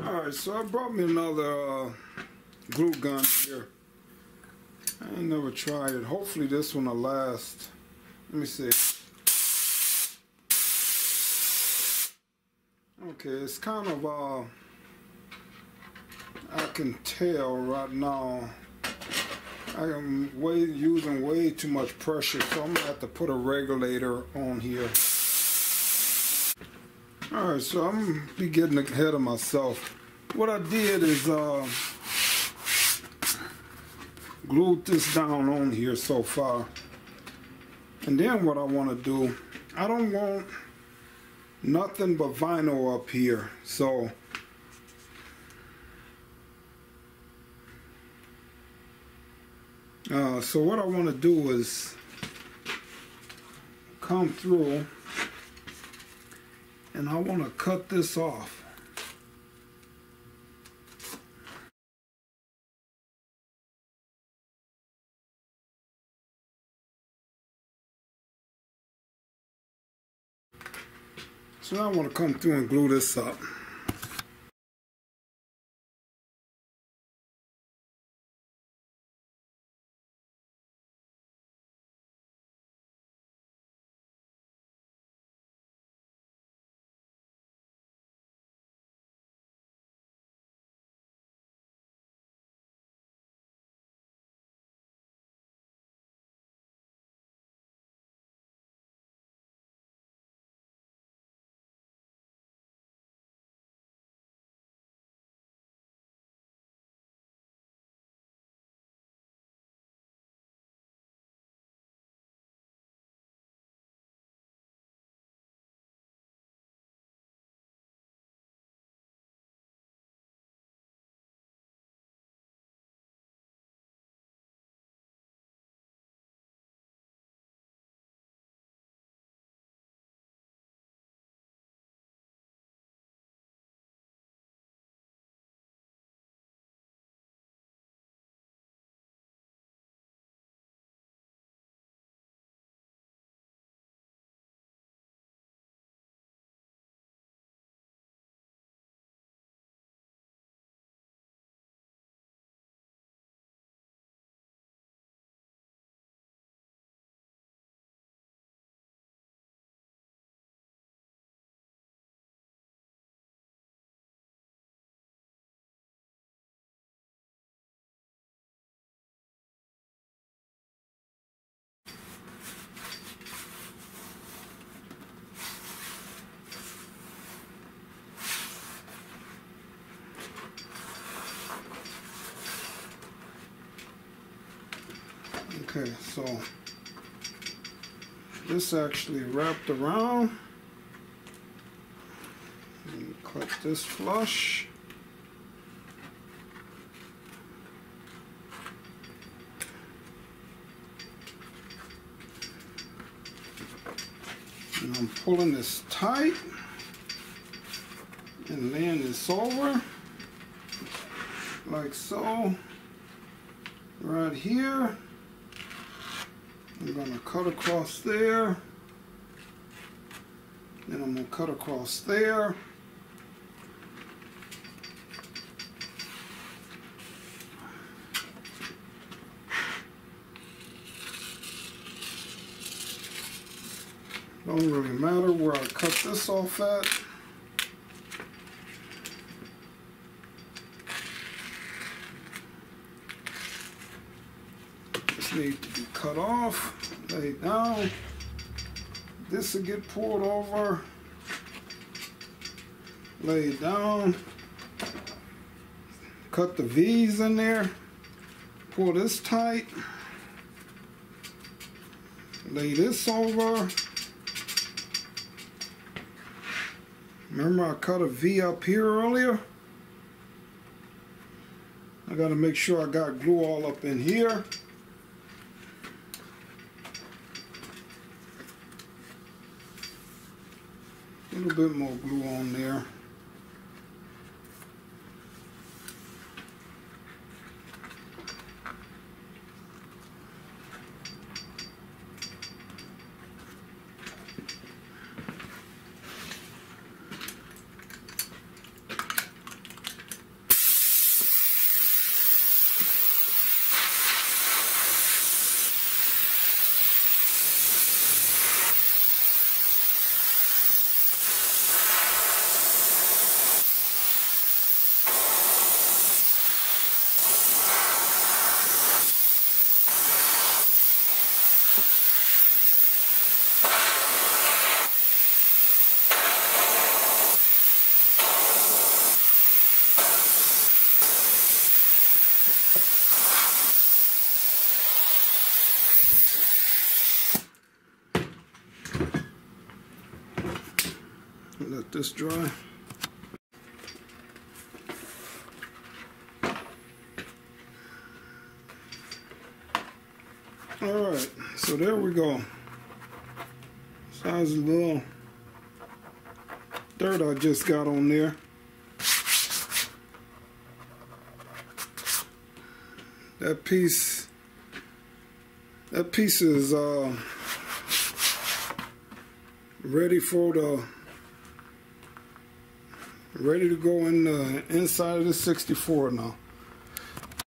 Alright, so I brought me another uh, glue gun here. I never tried it. Hopefully this one will last. Let me see. Okay, it's kind of, uh, I can tell right now I am way using way too much pressure, so I'm gonna have to put a regulator on here. Alright, so I'm be getting ahead of myself. What I did is uh, glued this down on here so far. And then what I want to do, I don't want nothing but vinyl up here. So Uh, so what I want to do is come through and I want to cut this off. So now I want to come through and glue this up. Okay, so this actually wrapped around. And cut this flush. And I'm pulling this tight and laying this over like so right here I'm going to cut across there. Then I'm going to cut across there. Don't really matter where I cut this off at. Need to be cut off, laid down. This will get pulled over, laid down. Cut the V's in there, pull this tight, lay this over. Remember I cut a V up here earlier? I gotta make sure I got glue all up in here. A little bit more glue on there. Let this dry. All right, so there we go. Size of little dirt I just got on there. That piece, that piece is uh, ready for the, ready to go in the inside of the 64 now.